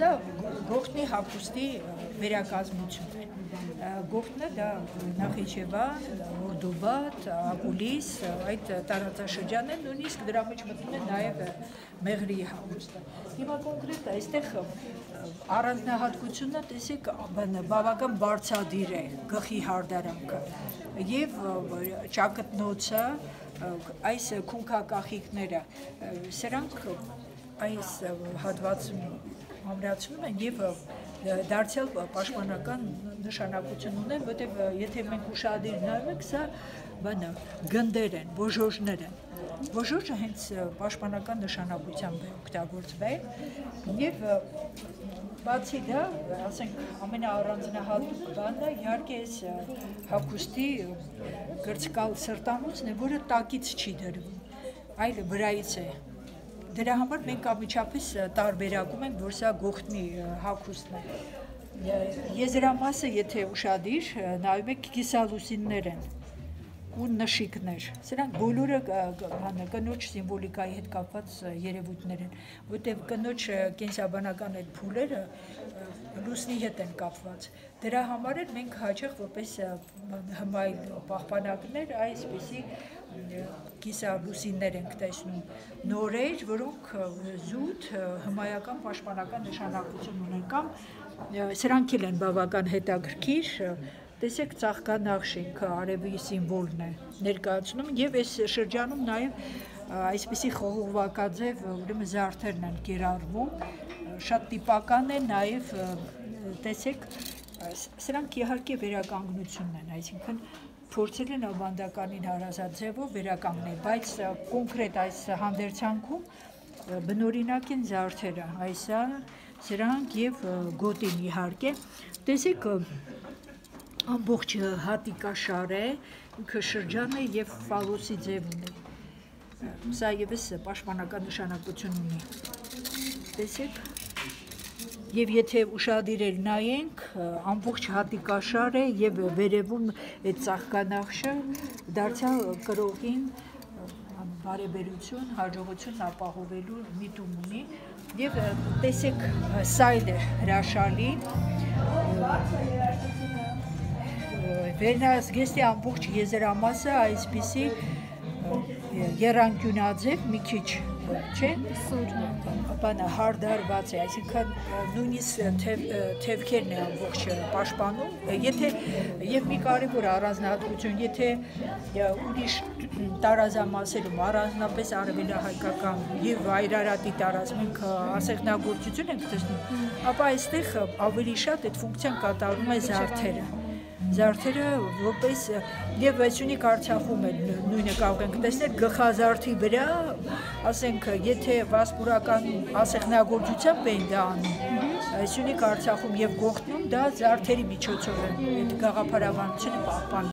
Սա գողտնի հապուստի վերակազմությունն է։ Գողտնը դա Նախիջևան, Օրդուբատ, Ագուլիս, այդ տարածաշրջանն նույնիսկ դրա մեջ մտնում է նաև Մեղրի հապուստը։ Հիմա կոնկրետ այստեղ առանձնահատկությունը տեսեք բավական բարձադիր է գլխի հարդարանքը եւ ճակտնոցը այս քունքակախիկները սրանք այս հատվածում ամրացնում են եւ դարձյալ պաշտպանական նշանակություն ունեն, որտեղ եթե մենք ուշադիր նայում ենք, սա բանը գնդեր են, բոժոժներ են։ Բոժոժը հենց պաշտպանական նշանակությամբ է օգտագործվել եւ բացի դա, ասենք ամենաառանձնահատուկ բանը իհարկե այս հագուստի գրծկալ սրտանոցն է, որը տակից չի դրվում, այլ վրայից է Դրա համար մենք ամիջապես տարբերակում ենք, որ սա գողտնի հագուստն է։ Եզրամասը, եթե ուշադիր, նայում եք կիսալուսիններ են ու նշիկներ։ Սրանք բոլորը բանը կնոջ սիմվոլիկայի հետ կապված երևույթներ են, որտեղ կնոջ կենսաբանական այդ փուլերը լուսնի հետ են կապված։ Դրա համար էլ մենք հաճախ որպես հմայլ պահպանակներ այսպեսի կիսալուսիններ ենք տեսնում նորեր, որոնք զուտ հմայական պաշտպանական նշանակություն ունեն կամ սրանք էլ են բավական հետաքրքիր տեսեք ծաղկանախշ ինքը արևի սիմվոլն է ներկայացնում եւ այս շրջանում նաեւ այսպիսի խողովակաձև ուրեմն զարդերն են կիրառվում շատ տիպական է նաեւ տեսեք սրանք իհարկե վերականգնությունն են այսինքն փորձել են ավանդականին հարազատ ձևով վերականգնել բայց կոնկրետ այս հանդերձանքում բնօրինակ են զարդերը այսա սրանք եւ գոտին իհարկե տեսեք ամբողջ հատիկաշար է, ինքը շրջան է եւ ֆալոսի ձև ունի։ Սա եւս պաշտպանական նշանակություն ունի։ Տեսեք, Եվ եթե ուշադիրել նայենք, ամբողջ հատիկաշար է եւ վերևում այդ ծաղկանախշը դարձյալ կրողին բարեբերություն, հաջողություն ապահովելու միտում ունի եւ տեսեք սայլ է հրաշալի Վերնազգեստի ամբողջ եզրամասը այսպիսի երանկյունաձև մի քիչ չէ բանը հարդարված է այսինքն նույնիսկ թևքերն է ամբողջ պաշտպանում եթե եւ մի կարևոր առանձնահատկություն եթե ուրիշ տարազամասերում առանձնապես արևելահայկական եւ վայրարատի տարածք ասեղնագործություն ենք տեսնում ապա այստեղ ավելի շատ այդ ֆունկցիան կատարում է զարդերը զարդերը որպես եւ Վեցյունիկ Արցախում էլ նույնը կարող ենք տեսնել գլխազարդի վրա, ասենք, եթե վասպուրական ասեղնագործությամբ են դա անում, Վեցյունիկ Արցախում եւ Գողթնում դա զարդերի միջոցով են այդ գաղափարավանությունը պահպանում